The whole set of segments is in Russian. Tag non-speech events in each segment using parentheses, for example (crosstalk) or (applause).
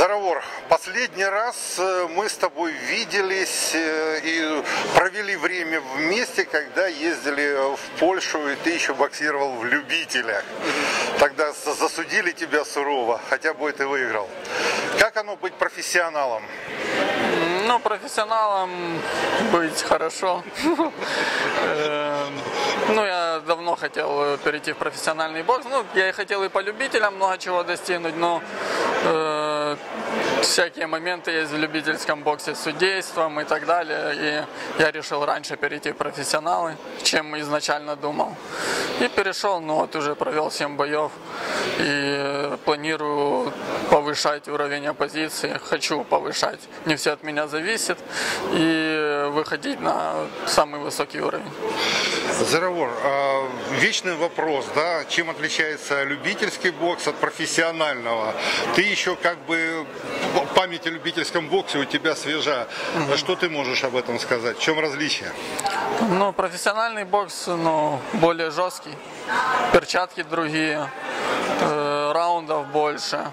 Заравор, последний раз э, мы с тобой виделись э, и провели время вместе, когда ездили в Польшу, и ты еще боксировал в любителях. Тогда засудили тебя сурово, хотя бой ты выиграл. Как оно быть профессионалом? Ну, профессионалом быть хорошо. Эм, ну, я давно хотел перейти в профессиональный бокс. Ну, я и хотел и по любителям много чего достигнуть, но э, всякие моменты есть в любительском боксе с судейством и так далее. И я решил раньше перейти в профессионалы, чем изначально думал. И перешел, ну вот уже провел 7 боев и планирую повышать уровень оппозиции, хочу повышать. Не все от меня зависит и выходить на самый высокий уровень. Заравор, а, вечный вопрос, да, чем отличается любительский бокс от профессионального? Ты еще как бы память о любительском боксе у тебя свежа. Угу. Что ты можешь об этом сказать? В чем различие? Ну, профессиональный бокс, ну, более жесткий, перчатки другие, э, раундов больше.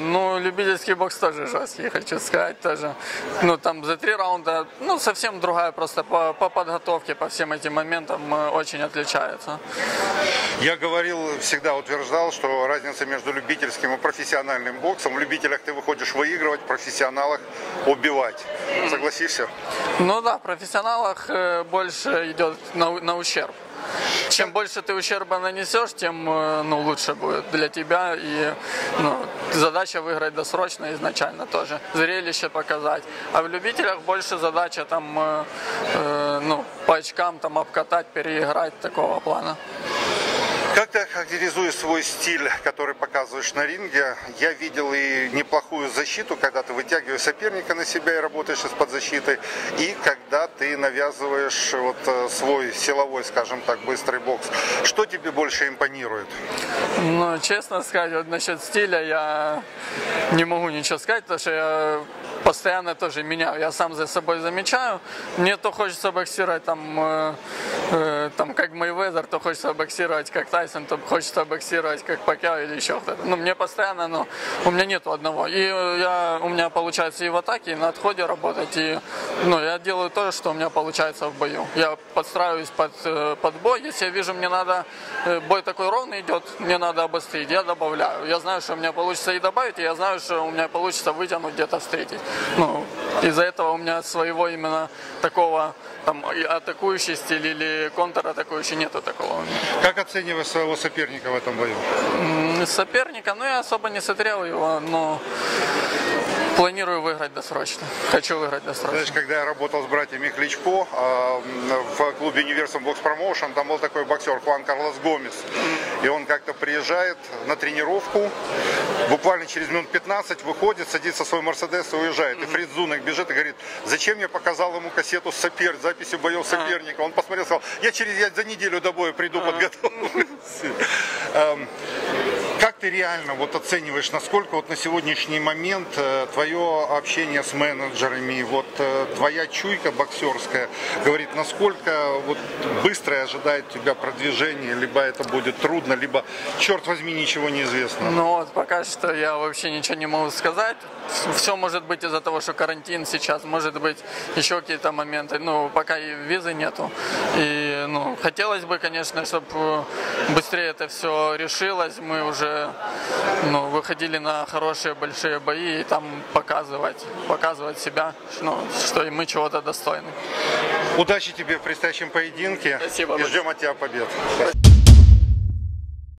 Ну, любительский бокс тоже жесткий, хочу сказать, тоже. Ну, там за три раунда, ну, совсем другая просто по, по подготовке, по всем этим моментам э, очень отличается. Я говорил, всегда утверждал, что разница между любительским и профессиональным боксом, в любителях ты выходишь выигрывать, в профессионалах убивать. Согласишься? Ну да, в профессионалах э, больше идет на, на ущерб чем больше ты ущерба нанесешь, тем э, ну, лучше будет для тебя. И ну, задача выиграть досрочно изначально тоже. Зрелище показать. А в любителях больше задача там, э, э, ну, по очкам там обкатать, переиграть такого плана. Как ты характеризуешь свой стиль, который показываешь на ринге? Я видел и неплохую защиту, когда ты вытягиваешь соперника на себя и работаешь из-под защиты, и когда ты навязываешь вот э, свой силовой, скажем так, быстрый бокс. Что тебе больше импонирует? Ну, честно сказать, вот насчет стиля я не могу ничего сказать, потому что я постоянно тоже меняю. Я сам за собой замечаю. Мне то хочется боксировать там, э, там как Мейвезер, то хочется боксировать как Тайсон, то хочется боксировать как Пакяо или еще кто-то. Ну, мне постоянно, но у меня нету одного. И я, у меня получается и в атаке, и на отходе работать. И, ну, я делаю то, что у меня получается в бою. Я подстраиваюсь под, э, под бой. Если я вижу, мне надо, э, бой такой ровный идет, мне надо обострить, я добавляю. Я знаю, что у меня получится и добавить, и я знаю, что у меня получится вытянуть где-то встретить. Ну, из-за этого у меня своего именно такого там атакующий стиль или контратакующий нету такого. Как оцениваешь своего соперника в этом бою? Соперника, ну я особо не смотрел его, но Планирую выиграть досрочно. Хочу выиграть досрочно. Знаешь, когда я работал с братьями Кличко а, в клубе Universal Box Promotion, там был такой боксер Хуан Карлос Гомес. И он как-то приезжает на тренировку, буквально через минут 15 выходит, садится в свой Мерседес и уезжает. И Фрид Зунек бежит и говорит, зачем я показал ему кассету сопер, записи боев соперника. Он посмотрел, сказал, я через я за неделю до боя приду подготовлюсь. (laughs) Как ты реально вот оцениваешь, насколько вот на сегодняшний момент э, твое общение с менеджерами, вот э, твоя чуйка боксерская говорит, насколько вот быстро ожидает тебя продвижение, либо это будет трудно, либо, черт возьми, ничего не известно? Ну вот, пока что я вообще ничего не могу сказать. Все может быть из-за того, что карантин сейчас, может быть еще какие-то моменты. Ну, пока и визы нету. И, ну, хотелось бы, конечно, чтобы быстрее это все решилось. Мы уже ну, выходили на хорошие большие бои и там показывать, показывать себя, ну, что мы чего-то достойны. Удачи тебе в предстоящем поединке Спасибо. И ждем от тебя побед.